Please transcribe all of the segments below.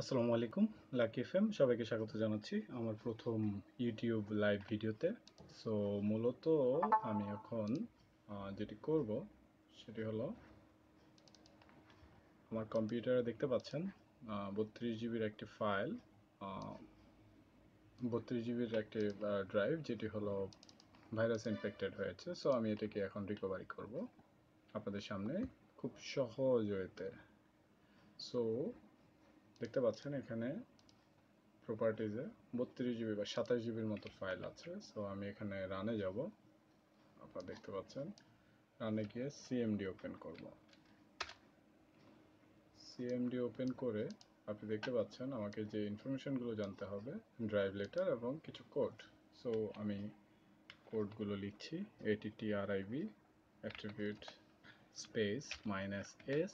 আসসালামু আলাইকুম, lucky FM, সবাইকে স্বাগত জানাচ্ছি আমার প্রথম ইউটিউব লাইভ ভিডিওতে। সো মূলত আমি এখন যেটি করব সেটি হলো, আমার কম্পিউটারে দেখতে পাচ্ছেন বত্রিশ জিবির একটি ফাইল বত্রিশ জিবির একটি ড্রাইভ যেটি হলো ভাইরাস ইনফেক্টেড হয়েছে। সো আমি এটাকে এখন রিকভারি করব আপনাদের সামনে খুব সহজ ওয়েতে। সো দেখতে পাচ্ছেন এখানে প্রপার্টিজে বত্রিশ জিবি বা সাতাশ জিবির মতো ফাইল আছে। সো আমি এখানে রানে যাব। আপনারা দেখতে পাচ্ছেন রানে গিয়ে সিএমডি ওপেন করব। সিএমডি ওপেন করে আপনি দেখতে পাচ্ছেন আমাকে যে ইনফরমেশনগুলো জানতে হবে ড্রাইভ লেটার এবং কিছু কোড সো আমি কোডগুলো লিখছি A T T R I B attribute space minus S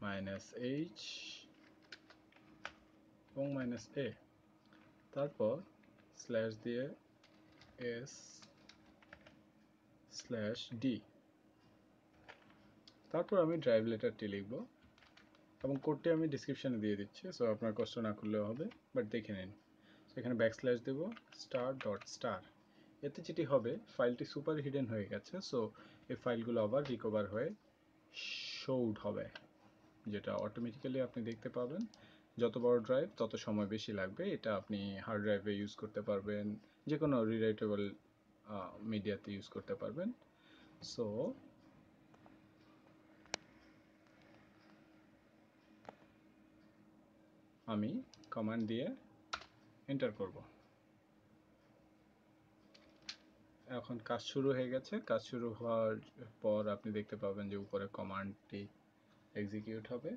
minus H এবং মাইনাস এ তারপর স্ল্যাশ দিয়ে এস স্ল্যাশ ডি তারপর আমি ড্রাইভ লেটারটি লিখব এবং কোডটি আমি ডিসক্রিপশানে দিয়ে দিচ্ছি সো আপনার কষ্ট না করলেও হবে বাট দেখে নিন। এখানে ব্যাক স্ল্যাশ দেবো স্টার ডট স্টার এতে যেটি হবে ফাইলটি সুপার হিডেন হয়ে গেছে সো এই ফাইলগুলো আবার রিকভার হয়ে শোড হবে, যেটা অটোমেটিক্যালি আপনি দেখতে পাবেন। যত বড় ড্রাইভ তত সময় বেশি লাগবে। এটা আপনি হার্ড ড্রাইভে ইউজ করতে পারবেন। যে কোনো রিরাইটেবল মিডিয়াতে ইউজ করতে পারবেন। সো আমি কমান্ড দিয়ে এন্টার করব। এখন কাজ শুরু হয়ে গেছে। কাজ শুরু হওয়ার পর আপনি দেখতে পাবেন যে উপরে কমান্ডটি এক্সিকিউট হবে।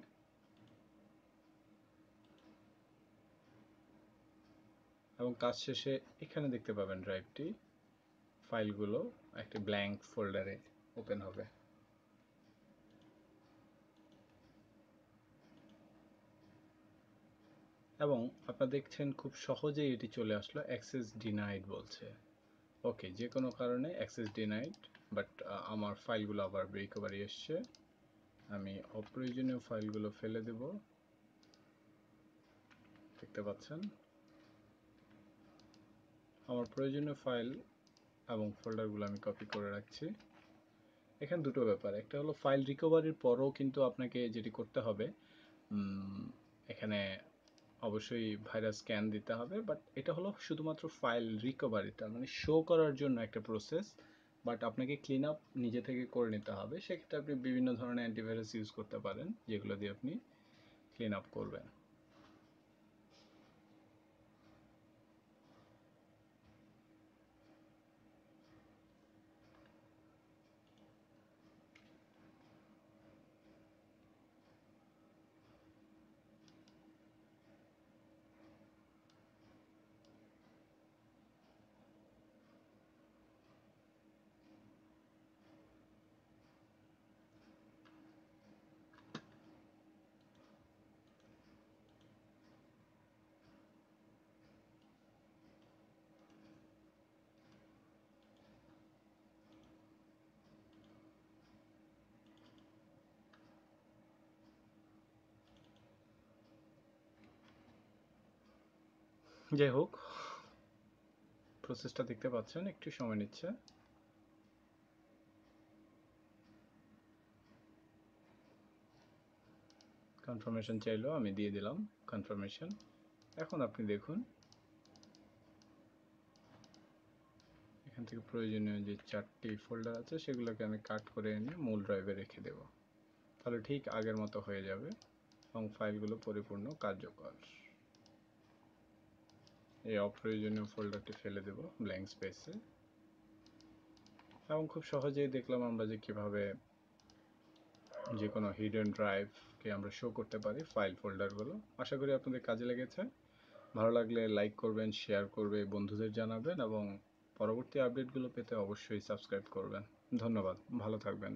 এবং কাজ শেষে এখানে দেখতে পাবেন ড্রাইভটি। ফাইলগুলো একটি ব্ল্যাঙ্ক ফোল্ডারে ওপেন হবে। এবং আপনারা দেখছেন খুব সহজেই এটি চলে আসলো অ্যাক্সেস ডিনাইড বলছে। ওকে যে কোনো কারণে অ্যাক্সেস ডিনাইড বাট আমার ফাইলগুলো আবার রিকভারি এসছে। আমি অপ্রয়োজনীয় ফাইলগুলো ফেলে দেব। দেখতে পাচ্ছেন? আমার প্রয়োজনীয় ফাইল এবং ফোল্ডারগুলো আমি কপি করে রাখছি। এখানে দুটো ব্যাপার। একটা হলো ফাইল রিকভারির পরও কিন্তু আপনাকে যেটি করতে হবে এখানে অবশ্যই ভাইরাস স্ক্যান দিতে হবে, বাট এটা হলো শুধুমাত্র ফাইল রিকভারিটা মানে শো করার জন্য একটা প্রসেস বাট আপনাকে ক্লিন আপ নিজে থেকে করে নিতে হবে। সেক্ষেত্রে আপনি বিভিন্ন ধরনের অ্যান্টিভাইরাস ইউজ করতে পারেন, যেগুলো দিয়ে আপনি ক্লিন আপ করবেন। যাই হোক প্রসেসটা দেখতে পাচ্ছেন, একটু সময় নিচ্ছে। কনফার্মেশন চাইলো, আমি দিয়ে দিলাম কনফার্মেশন এখন আপনি দেখুন, এখান থেকে প্রয়োজনীয় যে চারটি ফোল্ডার আছে, সেগুলোকে আমি কাট করে এনে মূল ড্রাইভে রেখে দেব। তাহলে ঠিক আগের মতো হয়ে যাবে, এবং ফাইলগুলো পরিপূর্ণ কার্যকর। এই অপ্রয়োজনীয় ফোল্ডারটি ফেলে দেব ব্ল্যাঙ্ক স্পেসে এবং খুব সহজেই দেখলাম আমরা যে কীভাবে যে কোনো হিডেন ড্রাইভকে আমরা শো করতে পারি ফাইল ফোল্ডারগুলো আশা করি আপনাদের কাজে লেগেছে। ভালো লাগলে লাইক করবেন শেয়ার করবে, বন্ধুদের জানাবেন এবং পরবর্তী আপডেটগুলো পেতে অবশ্যই সাবস্ক্রাইব করবেন। ধন্যবাদ, ভালো থাকবেন।